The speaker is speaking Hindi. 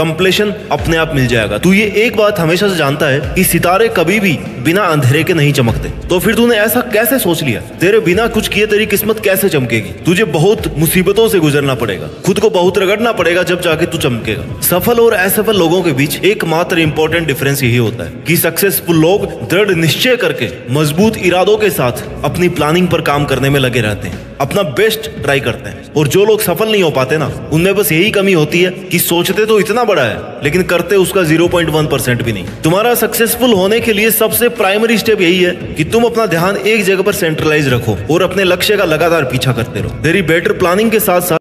कंप्लेशन अपने आप मिल जाएगा। तू ये एक बात हमेशा से जानता है कि सितारे कभी भी बिना अंधेरे के नहीं चमकते। तो फिर तूने ऐसा कैसे सोच लिया? तेरे बिना कुछ किए तेरी किस्मत कैसे चमकेगी? तुझे बहुत मुसीबतों से गुजरना पड़ेगा। खुद को बहुत रगड़ना पड़ेगा जब जाके तू चमकेगा। सफल और असफल लोगों के बीच एकमात्र इंपॉर्टेंट डिफरेंस यही होता है कि सक्सेसफुल लोग दृढ़ निश्चय करके मज़बूत इरादों के साथ अपनी प्लानिंग पर काम करने में लगे रहते हैं। अपना बेस्ट ट्राई करते हैं। और जो लोग सफल नहीं हो पाते ना, उनमें बस यही कमी होती है कि सोचते तो इतना बड़ा है, लेकिन करते उसका 0.1 परसेंट भी नहीं। तुम्हारा सक्सेसफुल होने के लिए सबसे प्राइमरी स्टेप यही है कि तुम अपना ध्यान एक जगह पर सेंट्रलाइज रखो और अपने लक्ष्य का लगातार पीछा करते रहो। तेरी बेटर प्लानिंग के साथ साथ